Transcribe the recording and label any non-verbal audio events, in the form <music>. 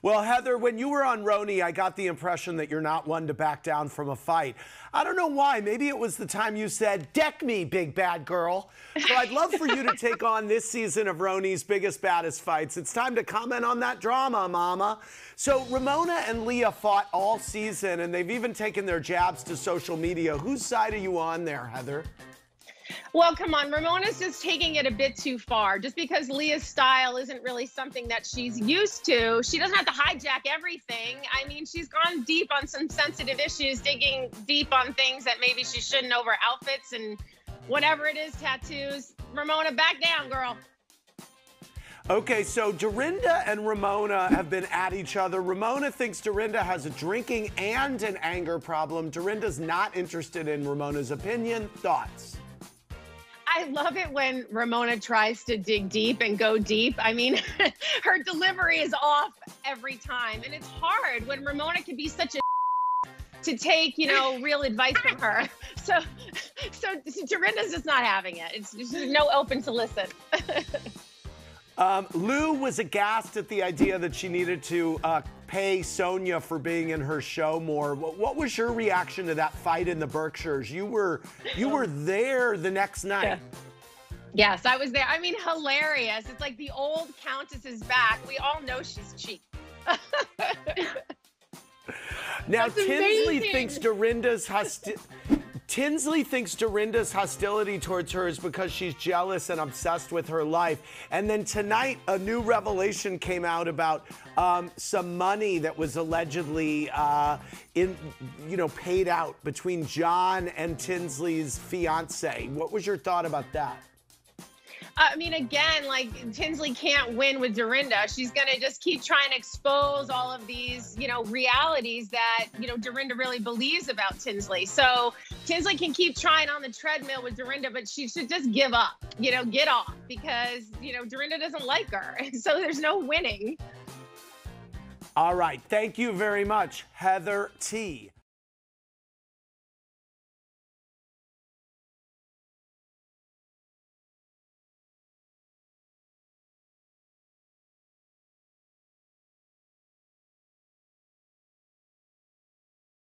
Well, Heather, when you were on RHONY, I got the impression that you're not one to back down from a fight. I don't know why. Maybe it was the time you said, deck me, big bad girl. But I'd love for you to <laughs> take on this season of RHONY's biggest, baddest fights. It's time to comment on that drama, mama. So Ramona and Leah fought all season, and they've even taken their jabs to social media. Whose side are you on there, Heather? Well, come on. Ramona's just taking it a bit too far. Just because Leah's style isn't really something that she's used to, she doesn't have to hijack everything. I mean, she's gone deep on some sensitive issues, digging deep on things that maybe she shouldn't over outfits and whatever it is, tattoos. Ramona, back down, girl. Okay, so Dorinda and Ramona have been at each other. Ramona thinks Dorinda has a drinking and an anger problem. Dorinda's not interested in Ramona's opinion. Thoughts? I love it when Ramona tries to dig deep and go deep. I mean, <laughs> her delivery is off every time. And it's hard when Ramona can be such a <laughs> to take, you know, real advice from her. <laughs> So, so Dorinda's just not having it. It's, it's no open to listen. Um, Lou was aghast at the idea that she needed to uh, pay Sonja for being in her show more. What, what, was your reaction to that fight in the Berkshires? You were you were there the next night. Yeah. <laughs> Yes, I was there. I mean, hilarious. It's like the old Countess is back. We all know she's cheap. <laughs> now That's Tinsley amazing. thinks Dorinda's hosti- Tinsley thinks Dorinda's hostility towards her is because she's jealous and obsessed with her life. And then tonight, a new revelation came out about um, some money that was allegedly uh, in, you know, paid out between John and Tinsley's fiance. What was your thought about that? I mean, again, like Tinsley can't win with Dorinda. She's going to just keep trying to expose all of these, you know, realities that, you know, Dorinda really believes about Tinsley. So Tinsley can keep trying on the treadmill with Dorinda, but she should just give up, you know, get off because, you know, Dorinda doesn't like her. <laughs> So there's no winning. All right. Thank you very much, Heather T.